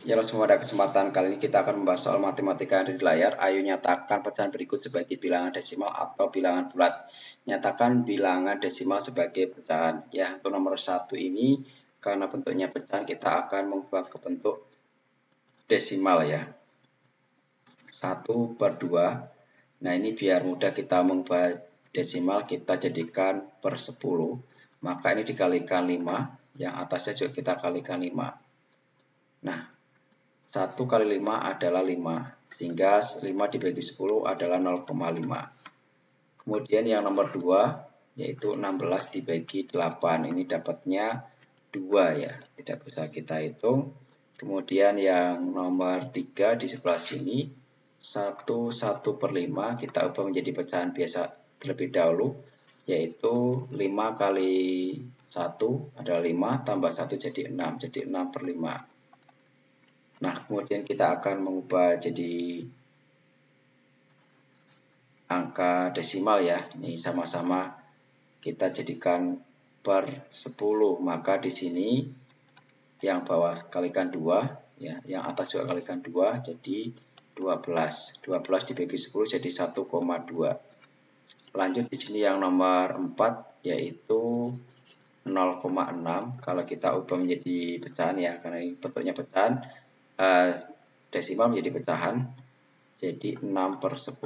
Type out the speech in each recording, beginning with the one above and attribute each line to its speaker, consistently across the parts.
Speaker 1: Ya, semua pada kesempatan kali ini kita akan membahas soal matematika yang ada di layar. Ayo nyatakan pecahan berikut sebagai bilangan desimal atau bilangan bulat. Nyatakan bilangan desimal sebagai pecahan. Ya, untuk nomor satu ini karena bentuknya pecahan kita akan mengubah ke bentuk desimal ya. 1 per 2. Nah, ini biar mudah kita mengubah desimal kita jadikan per 10. Maka ini dikalikan 5, yang atasnya juga kita kalikan 5. Nah, 1 kali 5 adalah 5, sehingga 5 dibagi 10 adalah 0,5. Kemudian yang nomor 2, yaitu 16 dibagi 8. Ini dapatnya 2 ya, tidak bisa kita hitung. Kemudian yang nomor 3 di sebelah sini, 1, 1 per 5, kita ubah menjadi pecahan biasa terlebih dahulu, yaitu 5 kali 1 adalah 5, tambah 1 jadi 6, jadi 6 per 5. Nah, kemudian kita akan mengubah jadi angka desimal ya. Ini sama-sama kita jadikan per 10. Maka di sini yang bawah kalikan 2 ya, yang atas juga kalikan 2 jadi 12. 12 dibagi 10 jadi 1,2. Lanjut di sini yang nomor 4 yaitu 0,6 kalau kita ubah menjadi pecahan ya karena ini bentuknya pecahan uh, desimal menjadi pecahan jadi 6 per 10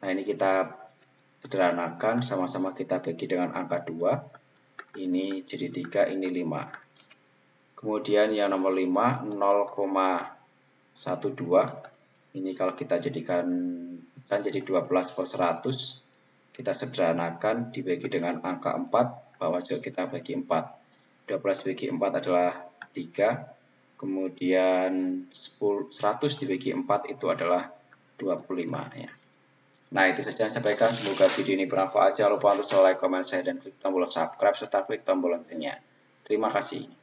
Speaker 1: nah ini kita sederhanakan sama-sama kita bagi dengan angka 2 ini jadi 3 ini 5 kemudian yang nomor 5 0,12 ini kalau kita jadikan pecahan jadi 12 per 100 kita sederhanakan dibagi dengan angka 4 bahwa juga kita bagi 4 12 bagi 4 adalah 3 kemudian 10, 100 dibagi 4 itu adalah 25 ya. Nah itu saja yang saya sampaikan, semoga video ini bermanfaat. Jangan lupa untuk like, komen, share, dan klik tombol subscribe serta klik tombol loncengnya. Terima kasih.